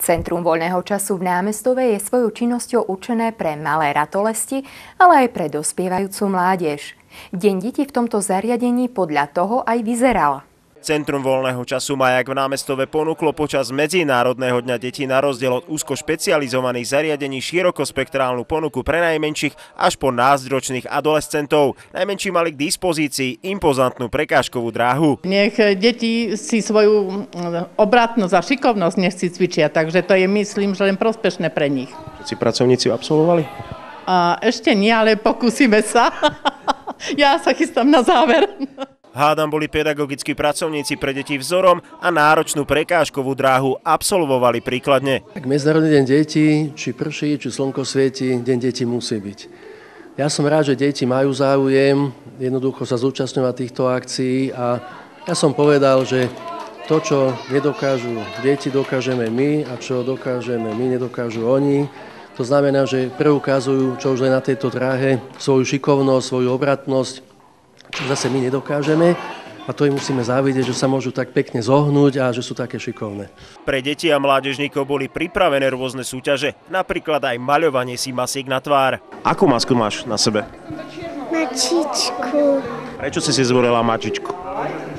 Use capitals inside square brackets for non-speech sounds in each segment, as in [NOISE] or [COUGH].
Centrum voľného času v námestove je svojou činnosťou určené pre malé ratolesti, ale aj pre dospievajúcu mládež. Deň detí v tomto zariadení podľa toho aj vyzeral. Centrum voľného času Majak v námestove ponúklo počas Medzinárodného dňa detí na rozdiel od úzko špecializovaných zariadení širokospektrálnu ponuku pre najmenších až po názdročných adolescentov. Najmenší mali k dispozícii impozantnú prekážkovú dráhu. Nech deti si svoju obratnosť a šikovnosť nech si cvičia, takže to je myslím, že len prospešné pre nich. Všetci pracovníci absolvovali? A ešte nie, ale pokúsime sa. [LAUGHS] ja sa chystám na záver. Hádam boli pedagogickí pracovníci pre deti vzorom a náročnú prekážkovú dráhu absolvovali príkladne. Tak Medzinárodný deň detí, či prší, či slnko svieti, deň detí musí byť. Ja som rád, že deti majú záujem jednoducho sa zúčastňovať týchto akcií a ja som povedal, že to, čo nedokážu deti, dokážeme my a čo dokážeme my, nedokážu oni. To znamená, že preukazujú, čo už len na tejto dráhe, svoju šikovnosť, svoju obratnosť, zase my nedokážeme a to im musíme závidieť, že sa môžu tak pekne zohnúť a že sú také šikovné. Pre deti a mládežníkov boli pripravené rôzne súťaže, napríklad aj maľovanie si masík na tvár. Akú masku máš na sebe? Mačičku, Prečo si si zvolila mačičku?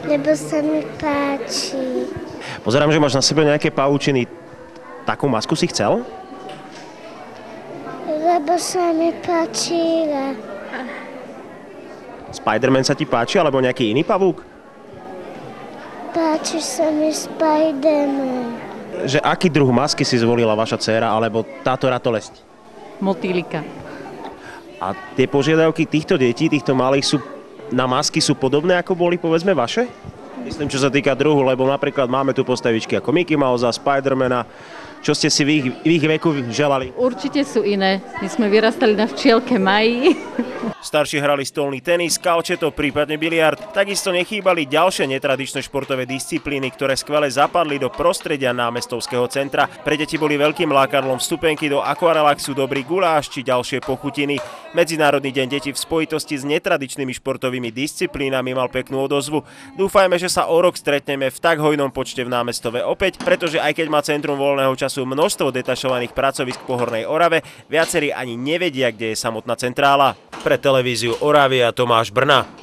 lebo sa mi páči. Pozerám, že máš na sebe nejaké paučiny. Takú masku si chcel? Lebo sa mi páčila. Spiderman sa ti páči, alebo nejaký iný pavúk? Páči sa mi Spiderman. Že aký druh masky si zvolila vaša dcéra, alebo táto ratolesť? Motýlika. A tie požiadavky týchto detí, týchto malých sú na masky sú podobné, ako boli povedzme vaše? Myslím, čo sa týka druhu, lebo napríklad máme tu postavičky ako Mickey Mouse a Spidermana. Čo ste si v ich, v ich veku želali? Určite sú iné. My sme vyrastali na včielke Maji. Starší hrali stolný tenis, kalčeto, prípadne biliard. Takisto nechýbali ďalšie netradičné športové disciplíny, ktoré skvele zapadli do prostredia námestovského centra. Pre deti boli veľkým lákadlom vstupenky do akvarelaxu, dobrý guláš či ďalšie pochutiny. Medzinárodný deň detí v spojitosti s netradičnými športovými disciplínami mal peknú odozvu. Dúfajme, že sa o rok stretneme v tak hojnom počte v námestove opäť, pretože aj keď má Centrum voľného času množstvo detašovaných pracovisk po Hornej Orave, viacerí ani nevedia, kde je samotná centrála. Pre televíziu Oravia Tomáš Brna.